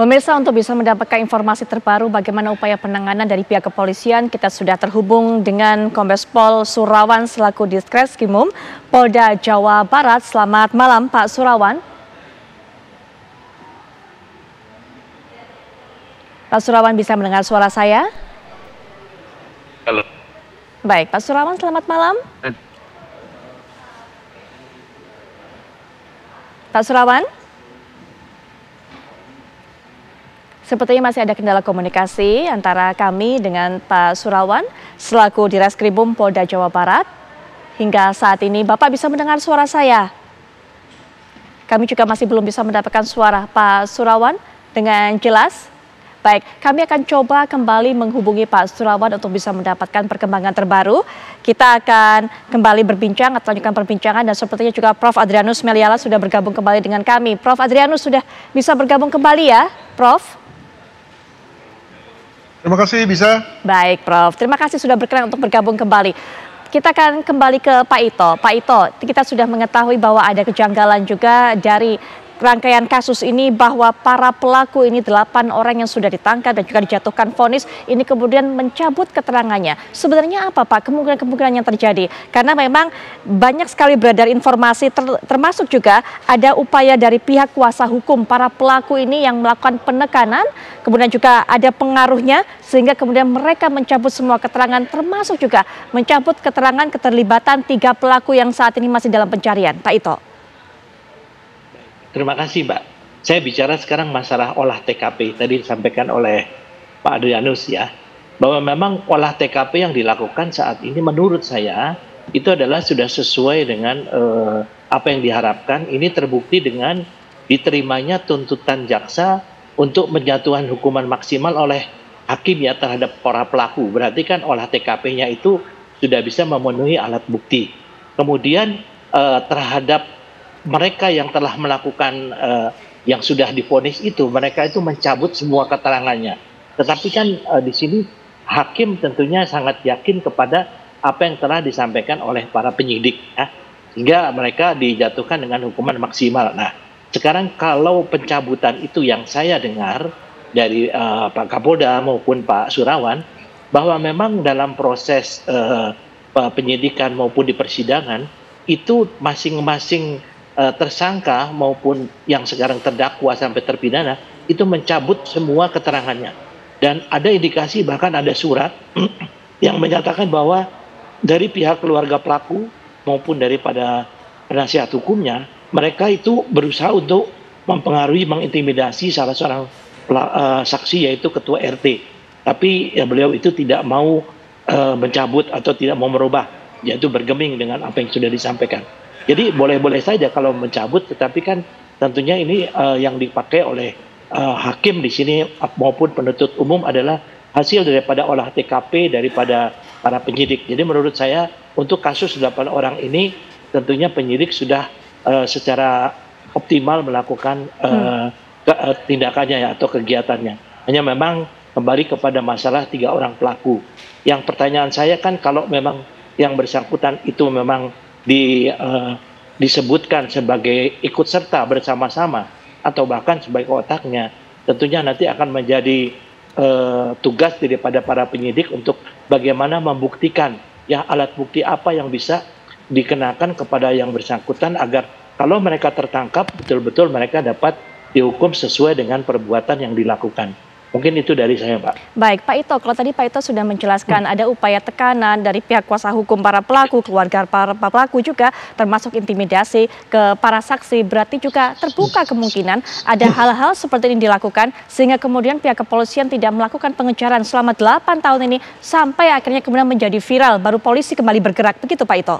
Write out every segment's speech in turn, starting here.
Pemirsa untuk bisa mendapatkan informasi terbaru bagaimana upaya penanganan dari pihak kepolisian, kita sudah terhubung dengan Kombes Pol Surawan selaku Ditreskrimum Polda Jawa Barat. Selamat malam Pak Surawan. Pak Surawan bisa mendengar suara saya? Halo. Baik, Pak Surawan selamat malam. Pak Surawan? Sepertinya masih ada kendala komunikasi antara kami dengan Pak Surawan selaku Direskrimum Polda Jawa Barat. Hingga saat ini Bapak bisa mendengar suara saya. Kami juga masih belum bisa mendapatkan suara Pak Surawan dengan jelas. Baik, kami akan coba kembali menghubungi Pak Surawan untuk bisa mendapatkan perkembangan terbaru. Kita akan kembali berbincang atau lanjutkan perbincangan dan sepertinya juga Prof. Adrianus Meliala sudah bergabung kembali dengan kami. Prof. Adrianus sudah bisa bergabung kembali ya, Prof. Terima kasih bisa. Baik Prof, terima kasih sudah berkenan untuk bergabung kembali. Kita akan kembali ke Pak Ito. Pak Ito, kita sudah mengetahui bahwa ada kejanggalan juga dari rangkaian kasus ini bahwa para pelaku ini delapan orang yang sudah ditangkap dan juga dijatuhkan vonis ini kemudian mencabut keterangannya. Sebenarnya apa Pak kemungkinan-kemungkinan yang terjadi? Karena memang banyak sekali beredar informasi ter, termasuk juga ada upaya dari pihak kuasa hukum para pelaku ini yang melakukan penekanan, kemudian juga ada pengaruhnya sehingga kemudian mereka mencabut semua keterangan termasuk juga mencabut keterangan keterlibatan tiga pelaku yang saat ini masih dalam pencarian. Pak Ito. Terima kasih Mbak. Saya bicara sekarang masalah olah TKP tadi disampaikan oleh Pak Adrianus ya. Bahwa memang olah TKP yang dilakukan saat ini menurut saya itu adalah sudah sesuai dengan eh, apa yang diharapkan. Ini terbukti dengan diterimanya tuntutan jaksa untuk menjatuhkan hukuman maksimal oleh hakim ya terhadap para pelaku. Berarti kan olah TKP-nya itu sudah bisa memenuhi alat bukti. Kemudian eh, terhadap mereka yang telah melakukan uh, yang sudah difonis itu mereka itu mencabut semua keterangannya. Tetapi kan uh, di sini hakim tentunya sangat yakin kepada apa yang telah disampaikan oleh para penyidik ya. Sehingga mereka dijatuhkan dengan hukuman maksimal. Nah, sekarang kalau pencabutan itu yang saya dengar dari uh, Pak Kapolda maupun Pak Surawan bahwa memang dalam proses uh, penyidikan maupun di persidangan itu masing-masing uh, tersangka maupun yang sekarang terdakwa sampai terpidana itu mencabut semua keterangannya. Dan ada indikasi bahkan ada surat yang menyatakan bahwa dari pihak keluarga pelaku maupun daripada penasihat hukumnya mereka itu berusaha untuk mempengaruhi mengintimidasi salah seorang uh, saksi yaitu ketua RT tapi ya beliau itu tidak mau uh, mencabut atau tidak mau merubah. Yaitu bergeming dengan apa yang sudah disampaikan jadi boleh-boleh saja kalau mencabut, tetapi kan tentunya ini uh, yang dipakai oleh uh, hakim di sini maupun penuntut umum adalah hasil daripada olah TKP daripada para penyidik. Jadi menurut saya untuk kasus 8 orang ini tentunya penyidik sudah uh, secara optimal melakukan uh, ke, uh, tindakannya ya, atau kegiatannya. Hanya memang kembali kepada masalah tiga orang pelaku. Yang pertanyaan saya kan kalau memang yang bersangkutan itu memang di, uh, disebutkan sebagai ikut serta bersama-sama atau bahkan sebagai otaknya, tentunya nanti akan menjadi uh, tugas daripada para penyidik untuk bagaimana membuktikan ya alat bukti apa yang bisa dikenakan kepada yang bersangkutan agar kalau mereka tertangkap betul-betul mereka dapat dihukum sesuai dengan perbuatan yang dilakukan. Mungkin itu dari saya, Pak. Baik, Pak Ito, kalau tadi Pak Ito sudah menjelaskan hmm. ada upaya tekanan dari pihak kuasa hukum para pelaku, keluarga para pelaku juga, termasuk intimidasi ke para saksi, berarti juga terbuka kemungkinan ada hal-hal seperti ini dilakukan, sehingga kemudian pihak kepolisian tidak melakukan pengejaran selama 8 tahun ini, sampai akhirnya kemudian menjadi viral, baru polisi kembali bergerak. Begitu, Pak Ito?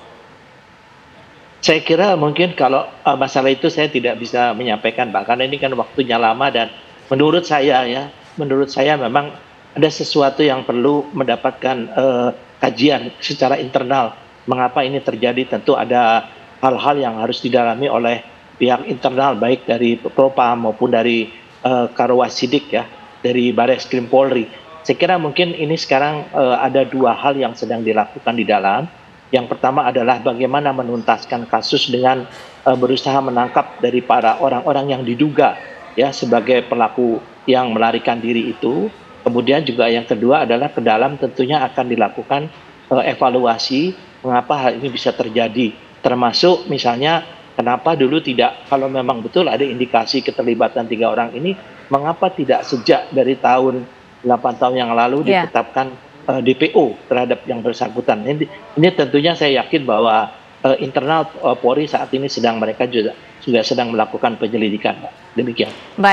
Saya kira mungkin kalau uh, masalah itu saya tidak bisa menyampaikan, Pak, karena ini kan waktunya lama dan menurut saya ya, menurut saya memang ada sesuatu yang perlu mendapatkan uh, kajian secara internal. Mengapa ini terjadi? Tentu ada hal-hal yang harus didalami oleh pihak internal, baik dari Propam maupun dari uh, Karowas Sidik ya, dari Baris Krim Polri. Saya kira mungkin ini sekarang uh, ada dua hal yang sedang dilakukan di dalam. Yang pertama adalah bagaimana menuntaskan kasus dengan uh, berusaha menangkap dari para orang-orang yang diduga ya sebagai pelaku yang melarikan diri itu. Kemudian juga yang kedua adalah ke dalam tentunya akan dilakukan uh, evaluasi mengapa hal ini bisa terjadi. Termasuk misalnya kenapa dulu tidak kalau memang betul ada indikasi keterlibatan tiga orang ini mengapa tidak sejak dari tahun 8 tahun yang lalu yeah. ditetapkan uh, DPO terhadap yang bersangkutan. Ini, ini tentunya saya yakin bahwa uh, internal uh, Polri saat ini sedang mereka juga sudah sedang melakukan penyelidikan. Demikian. Baik.